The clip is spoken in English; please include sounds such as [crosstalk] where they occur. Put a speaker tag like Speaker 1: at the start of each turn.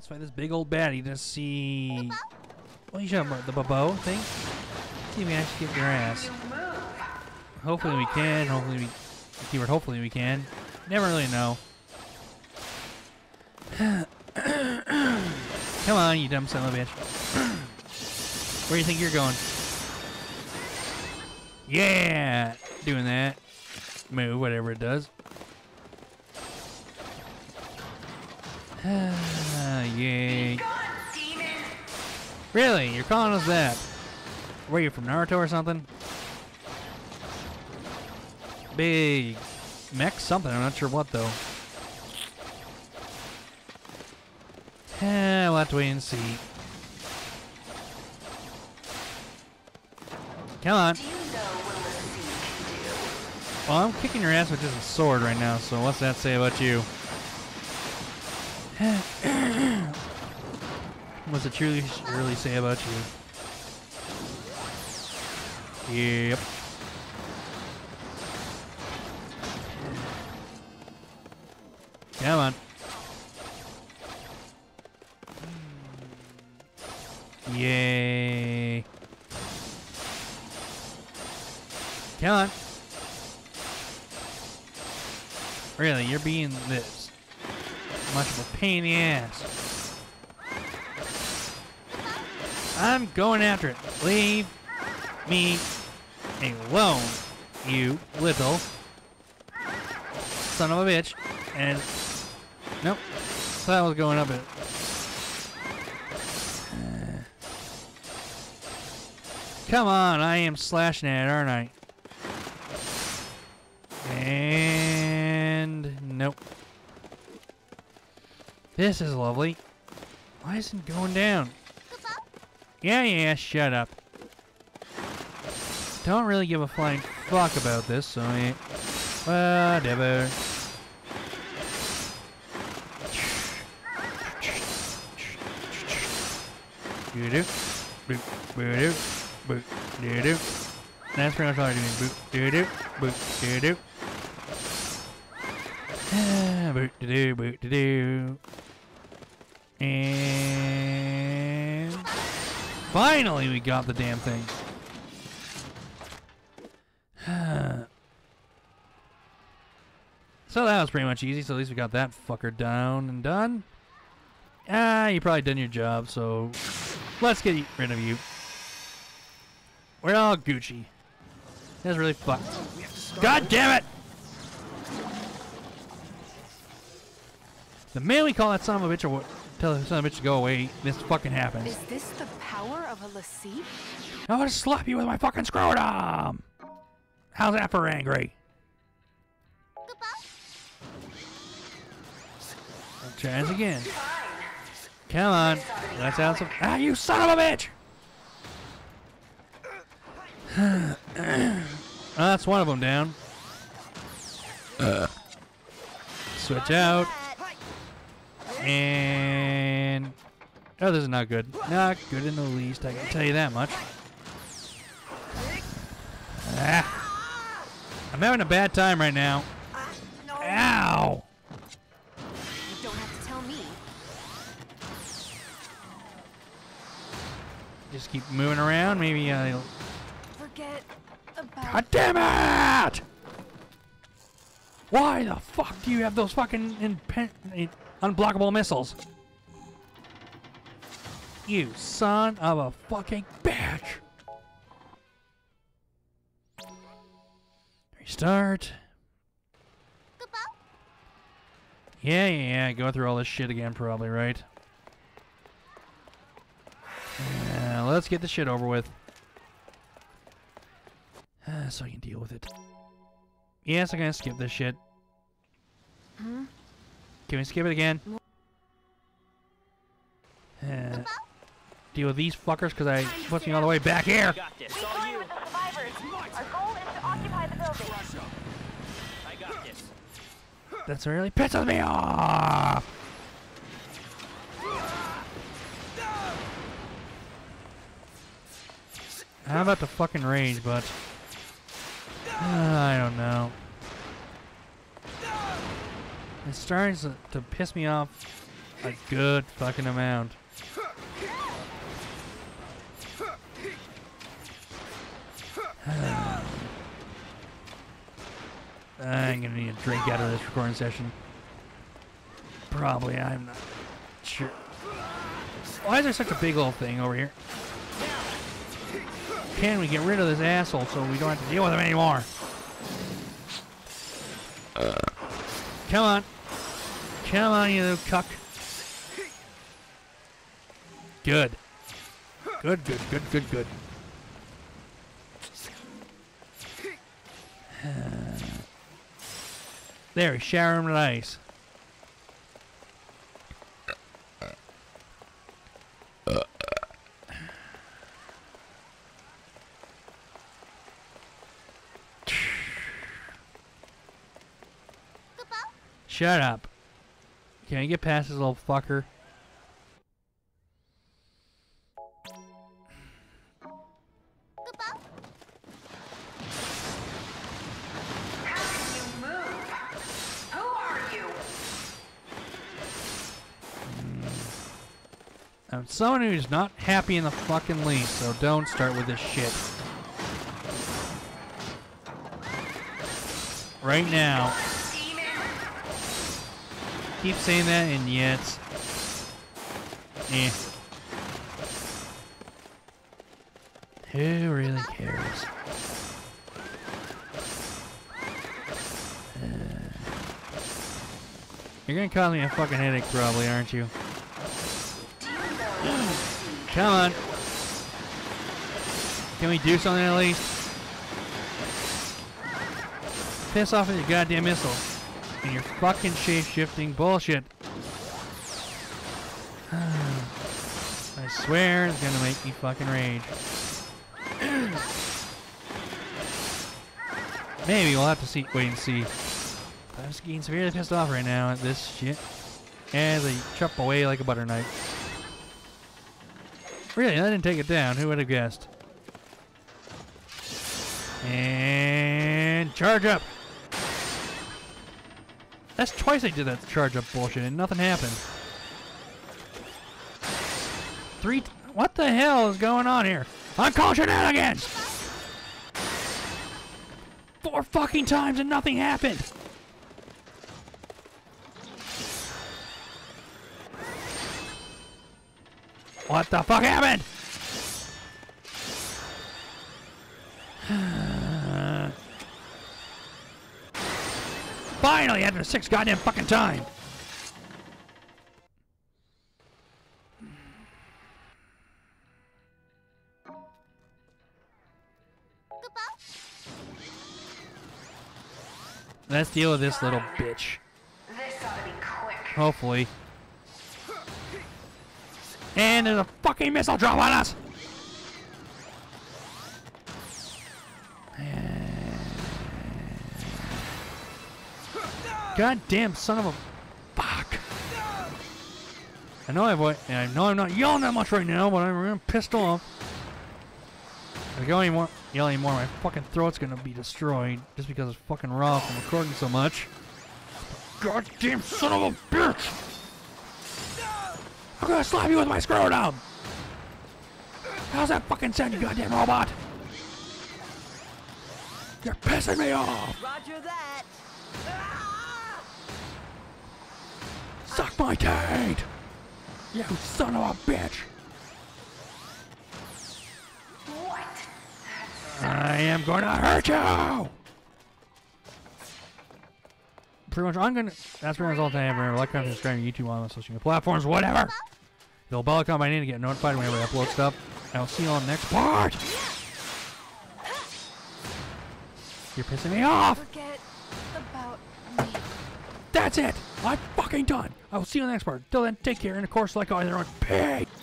Speaker 1: let's fight this big old baddie to see. Well, you should have the Babo thing. See if we can actually get your ass. Hopefully we can. Hopefully we. Keyword. Hopefully we can. Never really know. [coughs] Come on, you dumb son of a bitch. [coughs] Where do you think you're going? Yeah, doing that move, whatever it does. [sighs] [sighs] Yay. Really? You're calling us that? Were you from Naruto or something? Big mech something, I'm not sure what though. Eh, we'll have to wait and see. Come on. Well, I'm kicking your ass with just a sword right now, so what's that say about you? [clears throat] what's it truly really say about you? Yep. Come on. Yay. Come on. Really, you're being this much of a pain in the ass. I'm going after it. Leave me alone, you little son of a bitch. And nope, so that was going up it. Come on, I am slashing it, aren't I? And nope. This is lovely. Why isn't it going down? Yeah, yeah, shut up. Don't really give a flying fuck about this, so yeah. Whatever. That's pretty much all I do. Boop, doo doo, boop, doo doo. boop, doo doo, boop, doo doo. And finally, we got the damn thing. [sighs] so that was pretty much easy. So at least we got that fucker down and done. Ah, you probably done your job. So let's get rid of you. We're all Gucci. That's really fucked. God damn it! The minute we call that son of a bitch or tell the son of a bitch to go away, this fucking happens.
Speaker 2: Is this the power of a l'Cie?
Speaker 1: I want to slap you with my fucking scrotum! How's that for angry? Chance again. Come on. Let's have some. Ah, you son of a bitch! oh, [clears throat] that's one of them down. Uh. Switch out. And... Oh, this is not good. Not good in the least, I can tell you that much. Ah. I'm having a bad time right now. Ow!
Speaker 2: You don't have to tell me.
Speaker 1: Just keep moving around. Maybe I'll
Speaker 2: Forget about
Speaker 1: God damn it! Why the fuck do you have those fucking unblockable missiles? You son of a fucking bitch! Restart. Yeah, yeah, yeah. Go through all this shit again, probably, right? Yeah, let's get the shit over with. Uh, [sighs] so I can deal with it. Yes, I'm gonna skip this shit.
Speaker 2: Hmm?
Speaker 1: Can we skip it again? Uh, deal with these fuckers because I put me all the way back here.
Speaker 3: This. All you.
Speaker 4: with the survivors. Our goal is to occupy the building.
Speaker 3: I got this.
Speaker 1: That's really pisses me off. How about the fucking range, but [sighs] I don't know. It's starting to, to piss me off a good fucking amount. [sighs] I'm gonna need a drink out of this recording session. Probably, I'm not sure. Why is there such a big old thing over here? Can we get rid of this asshole so we don't have to deal with him anymore? Come on. Come on, you little cuck. Good. Good, good, good, good, good. [sighs] There, shower him with ice. Shut up. Can you get past this little fucker?
Speaker 4: You?
Speaker 1: I'm someone who's not happy in the fucking least, so don't start with this shit. Right now. Keep saying that, and yet. Eh. Who really cares? Uh, You're gonna cause me a fucking headache, probably, aren't you? [gasps] Come on. Can we do something at least? Piss off with your goddamn missile. And your fucking shape-shifting bullshit. [sighs] I swear it's gonna make me fucking rage. [clears throat] Maybe we'll have to see. Wait and see. I'm just getting severely pissed off right now at this shit. As they chop away like a butter knife. Really, I didn't take it down. Who would have guessed? And charge up. That's twice I did that charge up bullshit and nothing happened. Three. What the hell is going on here? I'm calling shenanigans! Four fucking times and nothing happened! What the fuck happened? Finally, after six goddamn fucking time. Let's deal with this little bitch.
Speaker 4: This ought to be quick.
Speaker 1: Hopefully. And there's a fucking missile drop on us! Goddamn son of a fuck! I know I've, I know I'm not yelling that much right now, but I'm really pissed off. If I go any more, yell anymore, my fucking throat's gonna be destroyed just because it's fucking raw from recording so much. Goddamn son of a bitch! I'm gonna slap you with my scrotum! How's that fucking sound, you goddamn robot? You're pissing me off!
Speaker 3: Roger that.
Speaker 1: Suck my taint! You son of a bitch!
Speaker 4: What?
Speaker 1: I am gonna hurt you! Pretty much, I'm gonna. That's pretty much all I have. Remember, like, comment, subscribe to YouTube on social media platforms, whatever. You'll bell icon by name to get notified whenever I upload stuff. I'll see you on the next part. You're pissing me off.
Speaker 2: Forget about me.
Speaker 1: That's it. I'm fucking done. I will see you in the next part. Till then, take care, and of course, like always, everyone, peace.